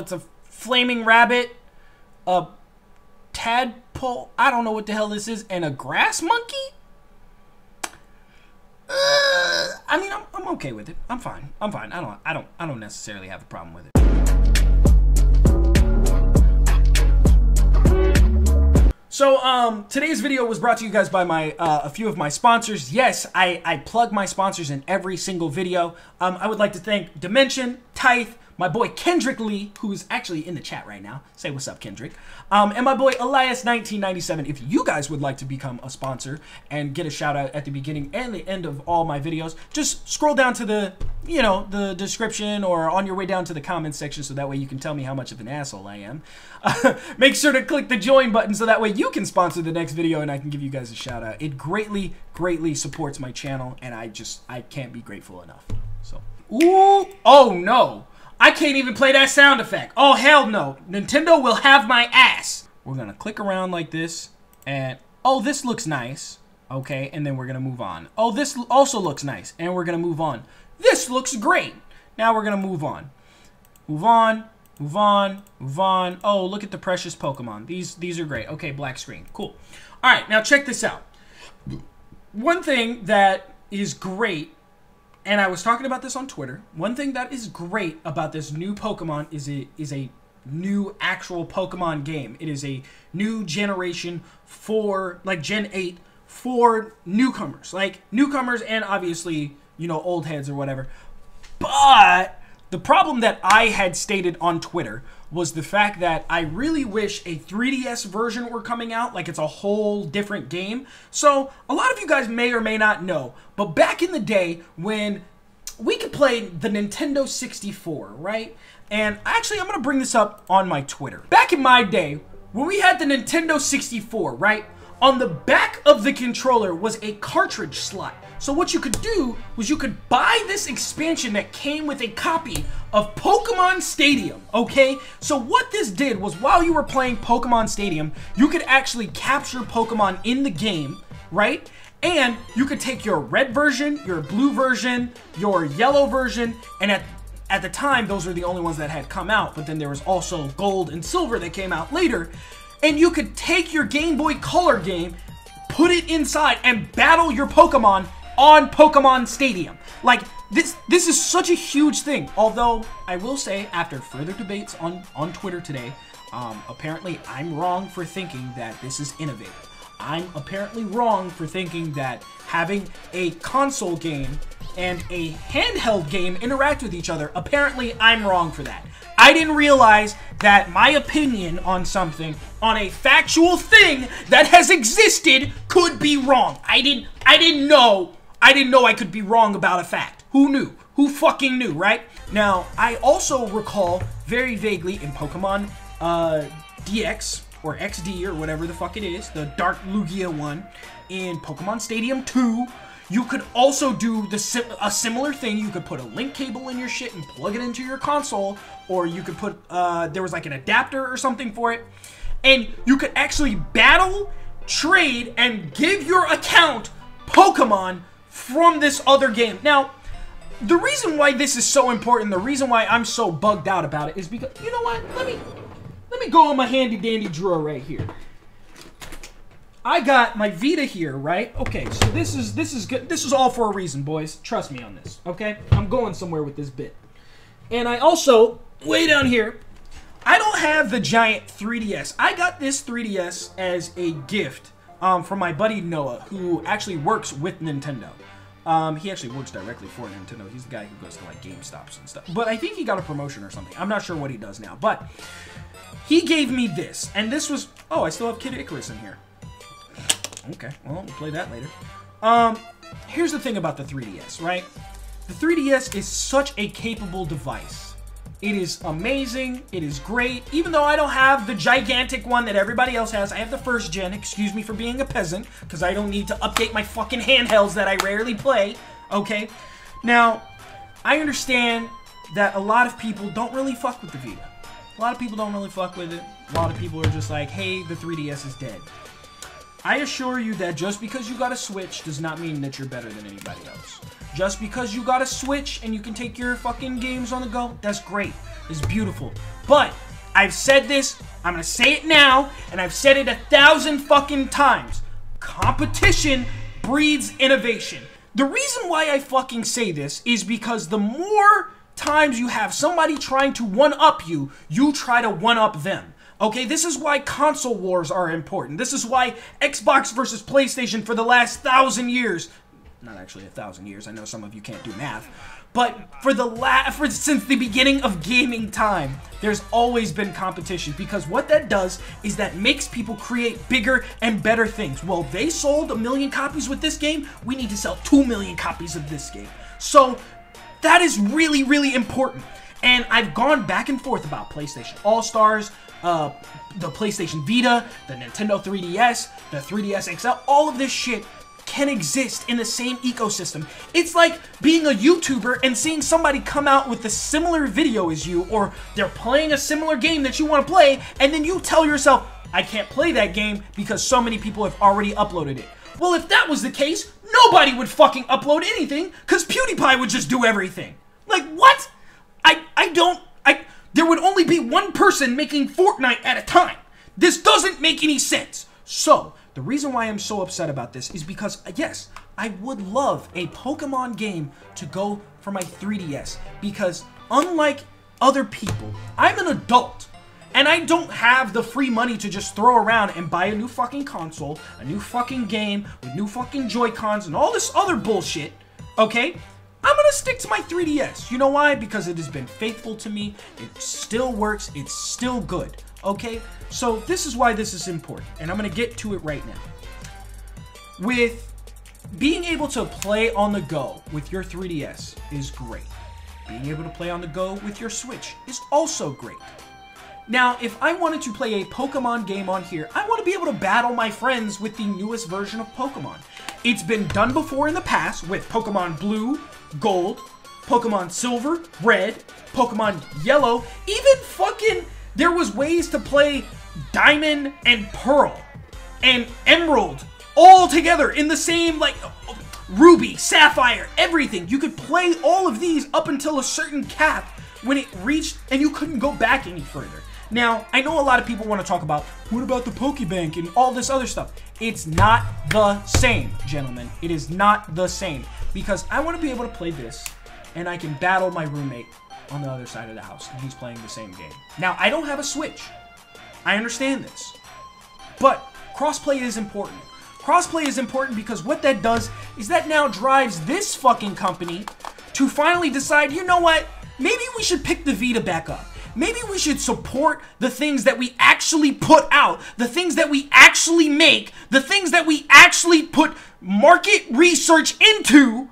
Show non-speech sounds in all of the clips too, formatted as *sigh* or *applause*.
It's a flaming rabbit, a tadpole. I don't know what the hell this is, and a grass monkey. Uh, I mean, I'm, I'm okay with it. I'm fine. I'm fine. I don't. I don't. I don't necessarily have a problem with it. So, um, today's video was brought to you guys by my uh, a few of my sponsors. Yes, I, I plug my sponsors in every single video. Um, I would like to thank Dimension, Tithe, my boy Kendrick Lee, who's actually in the chat right now. Say what's up, Kendrick. Um, and my boy Elias1997. If you guys would like to become a sponsor and get a shout out at the beginning and the end of all my videos, just scroll down to the, you know, the description or on your way down to the comments section so that way you can tell me how much of an asshole I am. *laughs* Make sure to click the join button so that way you can sponsor the next video and I can give you guys a shout out. It greatly, greatly supports my channel and I just, I can't be grateful enough. So, ooh, oh no. I can't even play that sound effect. Oh, hell no. Nintendo will have my ass. We're going to click around like this. And, oh, this looks nice. Okay, and then we're going to move on. Oh, this also looks nice. And we're going to move on. This looks great. Now we're going to move on. Move on. Move on. Move on. Oh, look at the precious Pokemon. These, these are great. Okay, black screen. Cool. All right, now check this out. One thing that is great and I was talking about this on Twitter. One thing that is great about this new Pokemon is it is a new actual Pokemon game. It is a new generation for like Gen 8 for newcomers. Like newcomers and obviously, you know, old heads or whatever. But the problem that I had stated on Twitter was the fact that I really wish a 3DS version were coming out, like it's a whole different game. So, a lot of you guys may or may not know, but back in the day when we could play the Nintendo 64, right? And actually, I'm to bring this up on my Twitter. Back in my day, when we had the Nintendo 64, right? On the back of the controller was a cartridge slot. So what you could do was you could buy this expansion that came with a copy of Pokemon Stadium, okay? So what this did was while you were playing Pokemon Stadium, you could actually capture Pokemon in the game, right? And you could take your red version, your blue version, your yellow version, and at at the time, those were the only ones that had come out, but then there was also gold and silver that came out later. And you could take your Game Boy Color game, put it inside, and battle your Pokemon on Pokemon Stadium. Like this this is such a huge thing. Although I will say after further debates on on Twitter today, um, apparently I'm wrong for thinking that this is innovative. I'm apparently wrong for thinking that having a console game and a handheld game interact with each other. Apparently, I'm wrong for that. I didn't realize that my opinion on something, on a factual thing that has existed, could be wrong. I didn't I didn't know I didn't know I could be wrong about a fact. Who knew? Who fucking knew, right? Now, I also recall very vaguely in Pokemon uh, DX or XD or whatever the fuck it is, the Dark Lugia one, in Pokemon Stadium 2, you could also do the sim a similar thing. You could put a link cable in your shit and plug it into your console, or you could put uh, there was like an adapter or something for it, and you could actually battle, trade, and give your account Pokemon from this other game. Now, the reason why this is so important, the reason why I'm so bugged out about it is because, you know what? Let me, let me go on my handy dandy drawer right here. I got my Vita here, right? Okay, so this is this is good. This is all for a reason, boys. Trust me on this. Okay, I'm going somewhere with this bit. And I also way down here, I don't have the giant 3DS. I got this 3DS as a gift um, from my buddy Noah, who actually works with Nintendo. Um, he actually works directly for Nintendo. He's the guy who goes to like GameStops and stuff. But I think he got a promotion or something. I'm not sure what he does now. But he gave me this, and this was oh, I still have Kid Icarus in here. Okay, well, we'll play that later. Um, here's the thing about the 3DS, right? The 3DS is such a capable device it is amazing. It is great. Even though I don't have the gigantic one that everybody else has, I have the first gen. Excuse me for being a peasant, because I don't need to update my fucking handhelds that I rarely play. Okay? Now, I understand that a lot of people don't really fuck with the Vita. A lot of people don't really fuck with it. A lot of people are just like, hey, the 3DS is dead. I assure you that just because you got a Switch does not mean that you're better than anybody else. Just because you got a Switch and you can take your fucking games on the go, that's great. It's beautiful. But I've said this, I'm gonna say it now, and I've said it a thousand fucking times. Competition breeds innovation. The reason why I fucking say this is because the more times you have somebody trying to one up you, you try to one up them. Okay, this is why console wars are important. This is why Xbox versus PlayStation for the last thousand years, not actually a thousand years, I know some of you can't do math, but for the la- for since the beginning of gaming time, there's always been competition because what that does is that makes people create bigger and better things. Well, they sold a million copies with this game, we need to sell 2 million copies of this game. So, that is really really important. And I've gone back and forth about PlayStation All-Stars, uh, the PlayStation Vita, the Nintendo 3DS, the 3DS XL, all of this shit can exist in the same ecosystem. It's like being a YouTuber and seeing somebody come out with a similar video as you, or they're playing a similar game that you want to play, and then you tell yourself, I can't play that game because so many people have already uploaded it. Well, if that was the case, nobody would fucking upload anything, because PewDiePie would just do everything. Like, what? I, I don't I, there would only be one person making Fortnite at a time. This doesn't make any sense. So, the reason why I'm so upset about this is because, uh, yes, I would love a Pokemon game to go for my 3DS because, unlike other people, I'm an adult. And I don't have the free money to just throw around and buy a new fucking console, a new fucking game with new fucking Joy-Cons and all this other bullshit, okay? I'm gonna stick to my 3DS. You know why? Because it has been faithful to me. It still works. It's still good. Okay? So this is why this is important. And I'm gonna get to it right now. With being able to play on the go with your 3DS is great. Being able to play on the go with your Switch is also great. Now, if I wanted to play a Pokemon game on here, I want to be able to battle my friends with the newest version of Pokemon. It's been done before in the past with Pokemon Blue, Gold, Pokemon Silver, Red, Pokemon Yellow, even fucking there was ways to play Diamond and Pearl and Emerald all together in the same like Ruby, Sapphire, everything. You could play all of these up until a certain cap when it reached and you couldn't go back any further. Now, I know a lot of people want to talk about what about the Pokebank and all this other stuff. It's not the same, gentlemen. It is not the same because I want to be able to play this and I can battle my roommate on the other side of the house and he's playing the same game. Now, I don't have a Switch. I understand this. But crossplay is important. Crossplay is important because what that does is that now drives this fucking company to finally decide, you know what? Maybe we should pick the Vita back up. Maybe we should support the things that we actually put out, the things that we actually make, the things that we actually put market research into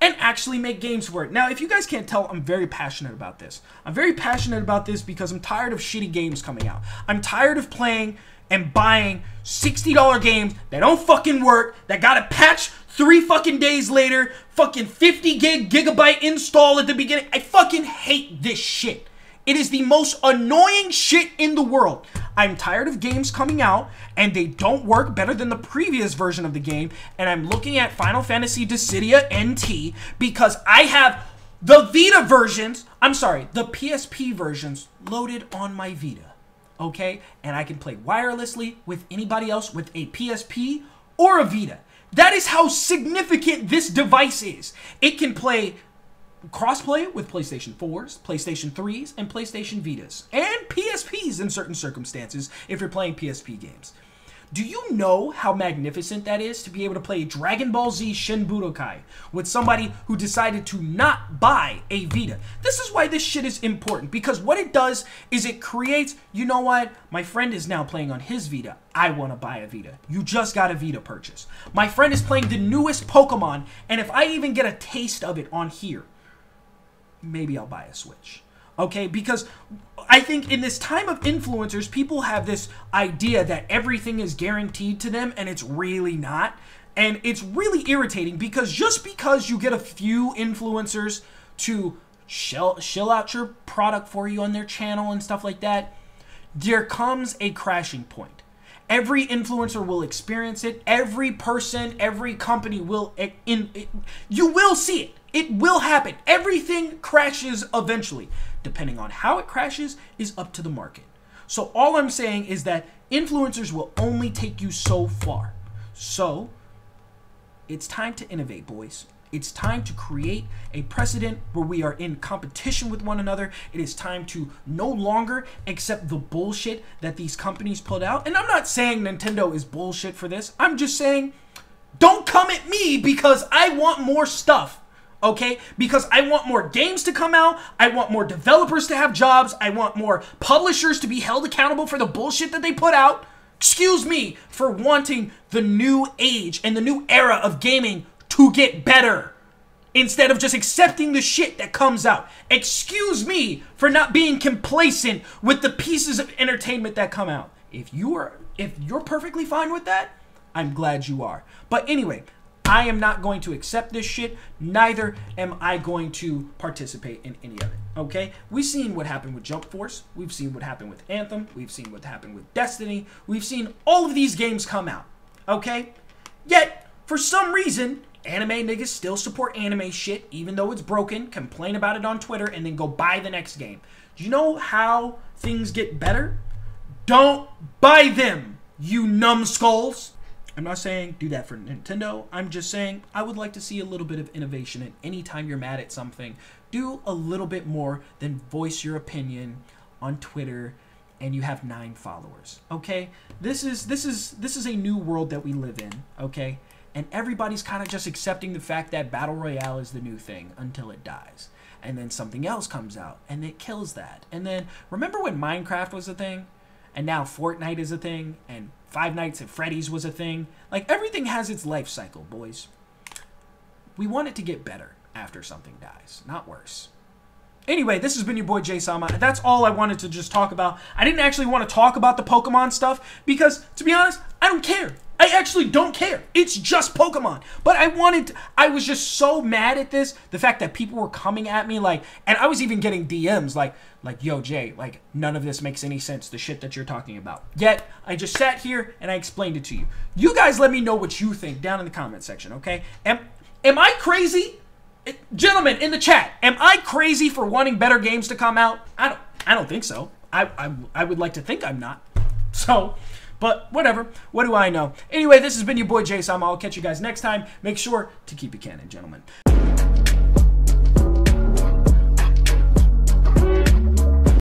and actually make games it. Now, if you guys can't tell, I'm very passionate about this. I'm very passionate about this because I'm tired of shitty games coming out. I'm tired of playing and buying $60 games that don't fucking work, that got a patch three fucking days later, fucking 50 gig gigabyte install at the beginning. I fucking hate this shit. It is the most annoying shit in the world. I'm tired of games coming out and they don't work better than the previous version of the game. And I'm looking at Final Fantasy Dissidia NT because I have the Vita versions, I'm sorry, the PSP versions loaded on my Vita. Okay? And I can play wirelessly with anybody else with a PSP or a Vita. That is how significant this device is. It can play crossplay with PlayStation 4s, PlayStation 3s, and PlayStation Vitas, and PSPs in certain circumstances if you're playing PSP games. Do you know how magnificent that is to be able to play Dragon Ball Z Shin Budokai with somebody who decided to not buy a Vita? This is why this shit is important because what it does is it creates, you know what? My friend is now playing on his Vita. I want to buy a Vita. You just got a Vita purchase. My friend is playing the newest Pokemon, and if I even get a taste of it on here, maybe I'll buy a Switch. Okay, because I think in this time of influencers, people have this idea that everything is guaranteed to them, and it's really not. And it's really irritating because just because you get a few influencers to shell, shell out your product for you on their channel and stuff like that, there comes a crashing point. Every influencer will experience it. Every person, every company will in, you will see it. It will happen. Everything crashes eventually. Depending on how it crashes is up to the market. So all I'm saying is that influencers will only take you so far. So it's time to innovate, boys. It's time to create a precedent where we are in competition with one another. It is time to no longer accept the bullshit that these companies put out. And I'm not saying Nintendo is bullshit for this. I'm just saying don't come at me because I want more stuff. Okay? Because I want more games to come out. I want more developers to have jobs. I want more publishers to be held accountable for the bullshit that they put out. Excuse me for wanting the new age and the new era of gaming to get better instead of just accepting the shit that comes out. Excuse me for not being complacent with the pieces of entertainment that come out. If you are if you're perfectly fine with that, I'm glad you are. But anyway, I am not going to accept this shit. Neither am I going to participate in any of it. Okay? We've seen what happened with Jump Force. We've seen what happened with Anthem. We've seen what happened with Destiny. We've seen all of these games come out. Okay? Yet, for some reason, anime niggas still support anime shit, even though it's broken, complain about it on Twitter, and then go buy the next game. Do you know how things get better? Don't buy them, you numbskulls. I'm not saying do that for Nintendo. I'm just saying I would like to see a little bit of innovation. And anytime you're mad at something, do a little bit more than voice your opinion on Twitter and you have nine followers. Okay? This is this is this is a new world that we live in, okay? And everybody's kind of just accepting the fact that battle royale is the new thing until it dies. And then something else comes out and it kills that. And then remember when minecraft was a thing? And now fortnite is a thing? And five nights at freddy's was a thing? Like everything has its life cycle boys. We want it to get better after something dies not worse. Anyway, this has been your boy Jay Sama. That's all I wanted to just talk about. I didn't actually want to talk about the Pokemon stuff because, to be honest, I don't care. I actually don't care. It's just Pokemon. But I wanted, to, I was just so mad at this. The fact that people were coming at me like, and I was even getting DMs like, like, yo, Jay, like, none of this makes any sense, the shit that you're talking about. Yet, I just sat here and I explained it to you. You guys let me know what you think down in the comment section, okay? Am, am I crazy? Eh, gentlemen, in the chat, am I crazy for wanting better games to come out? I don't, I don't think so. I, I, I would like to think I'm not. So, but whatever. What do I know? Anyway, this has been your boy Jay Sama. I'll catch you guys next time. Make sure to keep it canon, gentlemen.